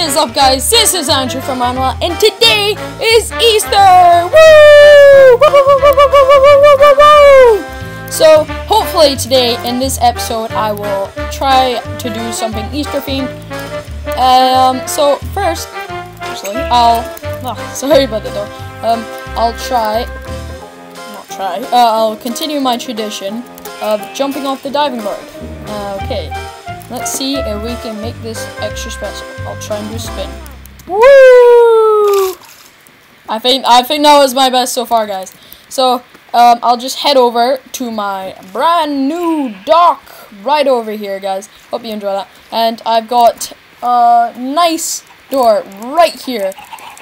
is up guys? This is Andrew from An N Ma and today is Easter! Woo! So hopefully today in this episode I will try to do something Easter themed. Um, so first, actually, I'll, oh, sorry about the door. Um, I'll try, not try, uh, I'll continue my tradition of jumping off the diving board. Uh, okay. Let's see if we can make this extra special. I'll try and do a spin. Woo! I think I think that was my best so far, guys. So um, I'll just head over to my brand new dock right over here, guys. Hope you enjoy that. And I've got a nice door right here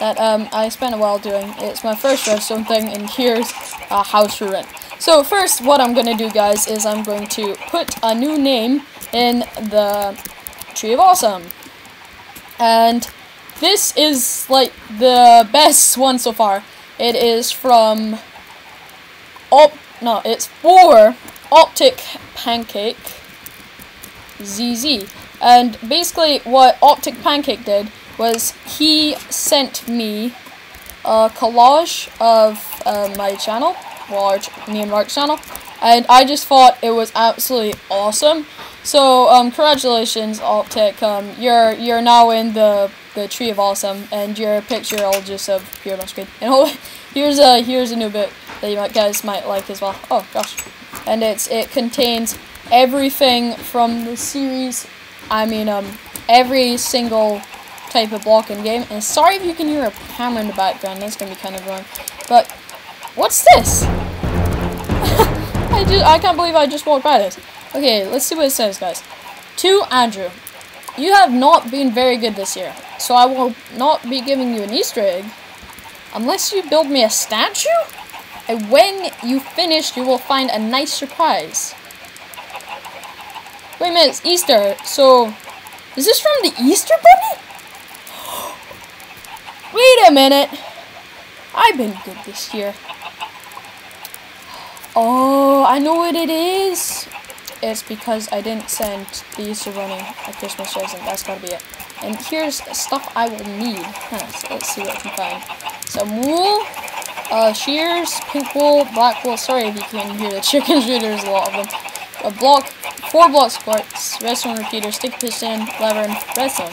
that um, I spent a while doing. It's my first redstone thing, and here's a house for rent. So first, what I'm gonna do, guys, is I'm going to put a new name in the Tree of Awesome. And this is like the best one so far. It is from Op no, it's for Optic Pancake ZZ. And basically what Optic Pancake did was he sent me a collage of uh, my channel, large me and Mark's channel, and I just thought it was absolutely awesome. So, um, congratulations, Optic. Um, you're you're now in the the tree of awesome, and your picture will just appear on screen. And hold, here's a here's a new bit that you might, guys might like as well. Oh gosh, and it's it contains everything from the series. I mean, um, every single type of block in game. And sorry if you can hear a hammer in the background. That's gonna be kind of annoying. But what's this? I just I can't believe I just walked by this. Okay, let's see what it says, guys. To Andrew, you have not been very good this year, so I will not be giving you an Easter egg unless you build me a statue. And when you finish, you will find a nice surprise. Wait a minute, it's Easter, so is this from the Easter Bunny? Wait a minute. I've been good this year. Oh, I know what it is. It's because I didn't send the Easter Bunny a Christmas present. That's gotta be it. And here's stuff I will need. Huh, so let's see what I can find. Some wool, uh, shears, pink wool, black wool. Sorry if you can hear the chickens. There's a lot of them. A block, four block squirts, redstone repeater, stick piston, lever, and redstone.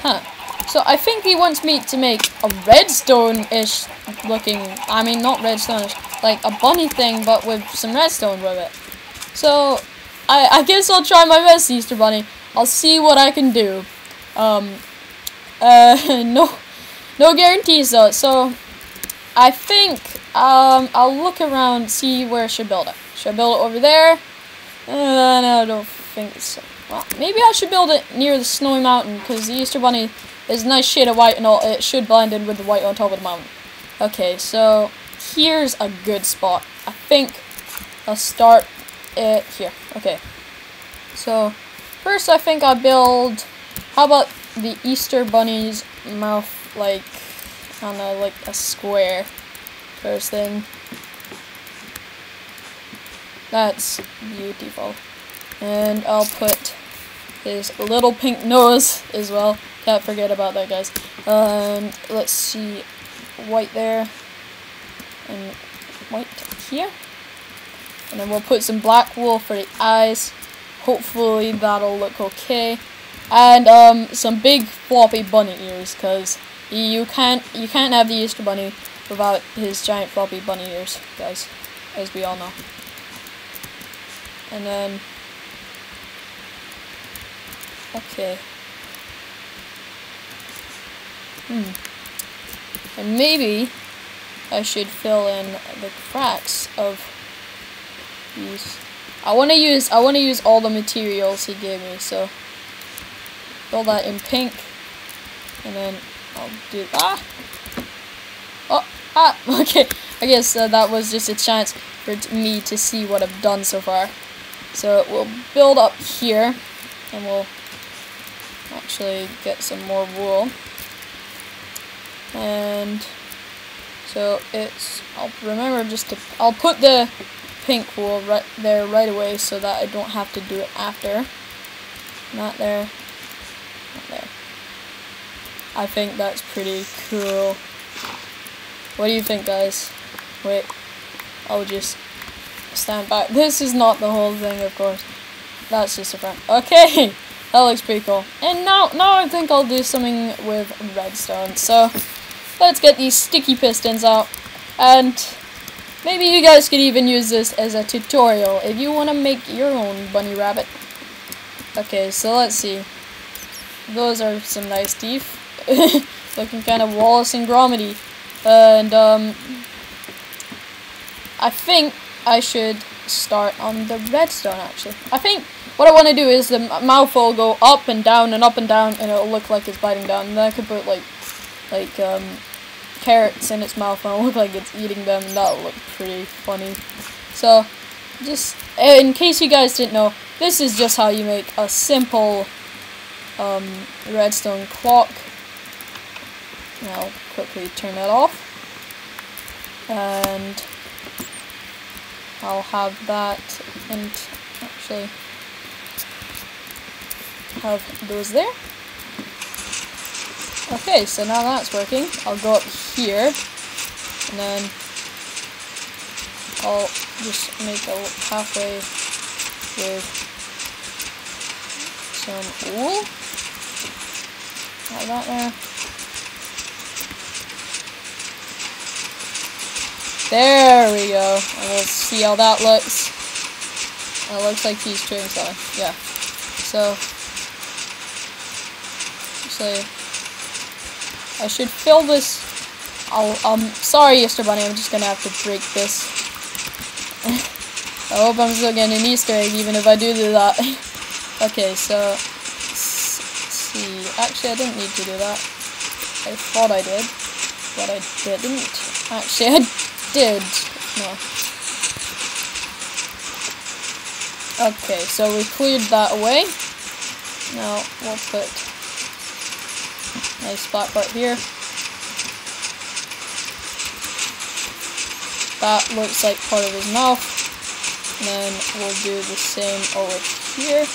Huh. So I think he wants me to make a redstone-ish looking, I mean not redstone-ish, like a bunny thing but with some redstone with it. So I, I guess I'll try my best Easter Bunny. I'll see what I can do. Um, uh, no, no guarantees though. So I think um, I'll look around, see where I should build it. Should I build it over there? Uh, no, I don't think so. Well, maybe I should build it near the snowy mountain because the Easter Bunny is a nice shade of white and all. It should blend in with the white on top of the mountain. Okay, so here's a good spot. I think I'll start it here. Okay. So first I think I'll build how about the Easter Bunny's mouth like on a like a square first thing. That's beautiful. And I'll put his little pink nose as well. Can't forget about that, guys. Um, let's see, white there, and white here. And then we'll put some black wool for the eyes. Hopefully that'll look okay. And um, some big floppy bunny ears, cause you can't you can't have the Easter bunny without his giant floppy bunny ears, guys, as we all know. And then, okay. Hmm. And maybe I should fill in the cracks of these. I want to use I want to use all the materials he gave me. So fill that in pink, and then I'll do ah. Oh ah. Okay. I guess uh, that was just a chance for me to see what I've done so far. So we'll build up here, and we'll actually get some more wool. And so it's, I'll remember just to, I'll put the pink wool right there right away so that I don't have to do it after. Not there, not there. I think that's pretty cool. What do you think, guys? Wait, I'll just stand back. This is not the whole thing, of course. That's just a front. Okay, that looks pretty cool. And now, now I think I'll do something with redstone. So, let's get these sticky pistons out. And maybe you guys could even use this as a tutorial if you want to make your own bunny rabbit. Okay, so let's see. Those are some nice teeth. Looking kind of Wallace and Gromity. And, um, I think I should start on the redstone, actually. I think what I want to do is the mouth will go up and down and up and down, and it'll look like it's biting down. And then I could put, like, like, um, carrots in its mouth, and it'll look like it's eating them, and that'll look pretty funny. So, just, in case you guys didn't know, this is just how you make a simple, um, redstone clock. I'll quickly turn that off. And I'll have that and actually have those there. Okay, so now that's working. I'll go up here and then I'll just make a pathway with some wool. Have that there. There we go. And we'll see how that looks. It looks like he's chewing something. Yeah. So, actually, I should fill this. I'll, um, sorry, Easter Bunny, I'm just gonna have to break this. I hope I'm still getting an Easter egg, even if I do do that. okay, so, see. Actually, I didn't need to do that. I thought I did, but I didn't. Actually, I did. No. Okay, so we cleared that away. Now we'll put nice spot right here. That looks like part of his mouth. And then we'll do the same over here.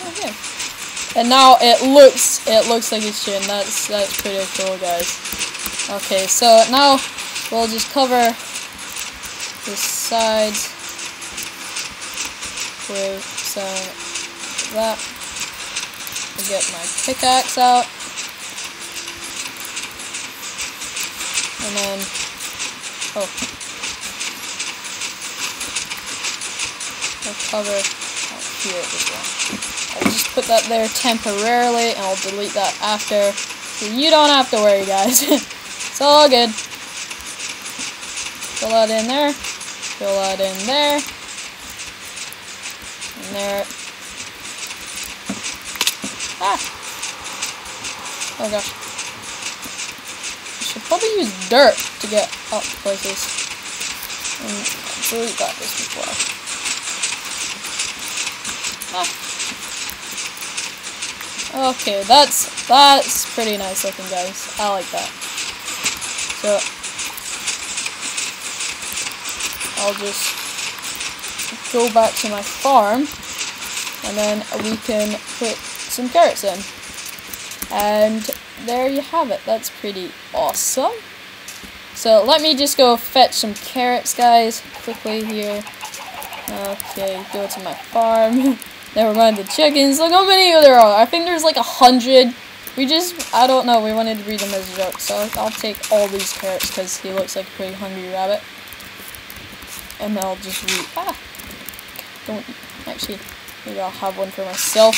Oh, okay. And now it looks it looks like his chin. That's that's pretty cool, guys. Okay, so now we'll just cover the sides with some that. I'll get my pickaxe out. And then oh I'll cover out here as well. I'll just put that there temporarily, and I'll delete that after. So you don't have to worry, guys. it's all good. Fill that in there. Fill that in there. There. Ah! Oh gosh. Should probably use dirt to get up places. And delete that just before. Ah. Okay, that's that's pretty nice looking, guys. I like that. So I'll just go back to my farm, and then we can put some carrots in. And there you have it. That's pretty awesome. So let me just go fetch some carrots, guys, quickly here. Okay, go to my farm. Never mind the chickens. Look how many there are. I think there's like a hundred. We just, I don't know, we wanted to read them as a joke. So I'll take all these carrots because he looks like a pretty hungry rabbit. And I'll just read, ah, don't, actually, maybe I'll have one for myself.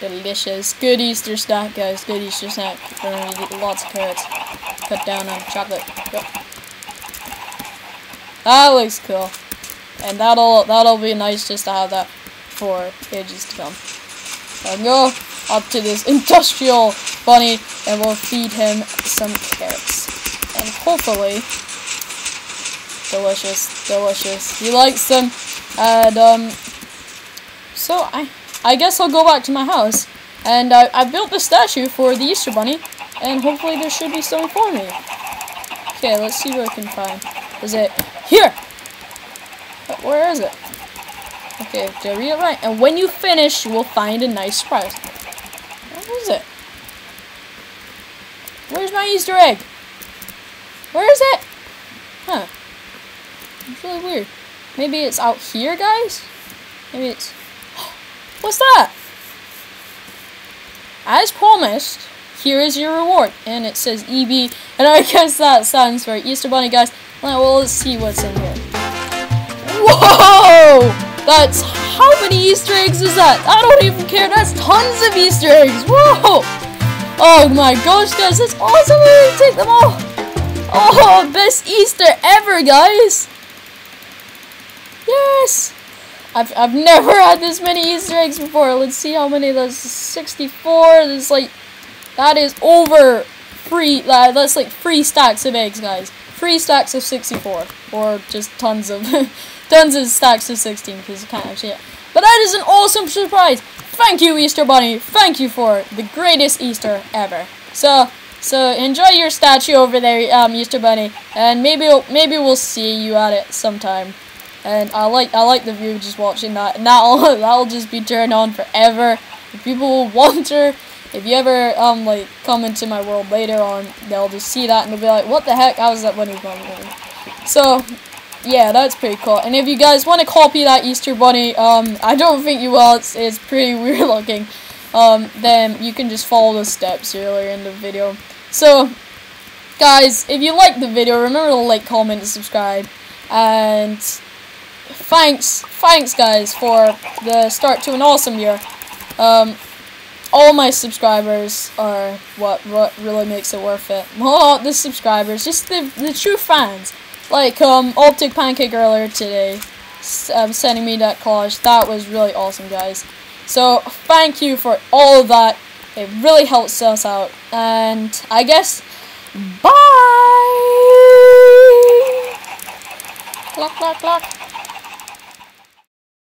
Delicious. Good Easter snack, guys. Good Easter snack. We're gonna eat lots of carrots. Cut down on chocolate. Go. That looks cool. And that'll, that'll be nice just to have that for ages to come. I'll go up to this industrial bunny and we'll feed him some carrots. And hopefully, delicious, delicious. He likes them. And, um, so I, I guess I'll go back to my house. And I, I built the statue for the Easter Bunny. And hopefully there should be some for me. Okay, let's see what I can find. Is it here? Uh, where is it? Okay, did I read it right? And when you finish, you will find a nice surprise. What is it? Where's my Easter egg? Where is it? Huh. It's really weird. Maybe it's out here, guys? Maybe it's... What's that? As promised, here is your reward. And it says EB. And I guess that stands for Easter Bunny, guys. Well, let's see what's in here. Whoa! That's... How many Easter eggs is that? I don't even care. That's tons of Easter eggs. Whoa! Oh my gosh, guys. That's awesome. We're gonna take them all. Oh, best Easter ever, guys. Yes. I've, I've never had this many Easter eggs before. Let's see how many. That's 64. There's like... That is over three... Uh, that's like three stacks of eggs, guys. Three stacks of 64. Or just tons of... tons of stacks of 16, because you can't actually... But that is an awesome surprise. Thank you, Easter Bunny. Thank you for the greatest Easter ever. So... So enjoy your statue over there, um, Easter Bunny, and maybe maybe we'll see you at it sometime. And I like I like the view just watching that, and that'll that'll just be turned on forever. If people will wonder, if you ever um like come into my world later on, they'll just see that and they'll be like, "What the heck? How is that bunny from?" So yeah, that's pretty cool. And if you guys want to copy that Easter bunny, um, I don't think you will. It's it's pretty weird looking. Um, then you can just follow the steps earlier in the video. So, guys, if you like the video, remember to like, comment, and subscribe. And thanks, thanks, guys, for the start to an awesome year. Um, all my subscribers are what what really makes it worth it. Well, the subscribers, just the the true fans. Like um, Optic Pancake earlier today, um, sending me that collage. That was really awesome, guys. So thank you for all of that. It really helps us out. And I guess, bye! Clock, clock, clock.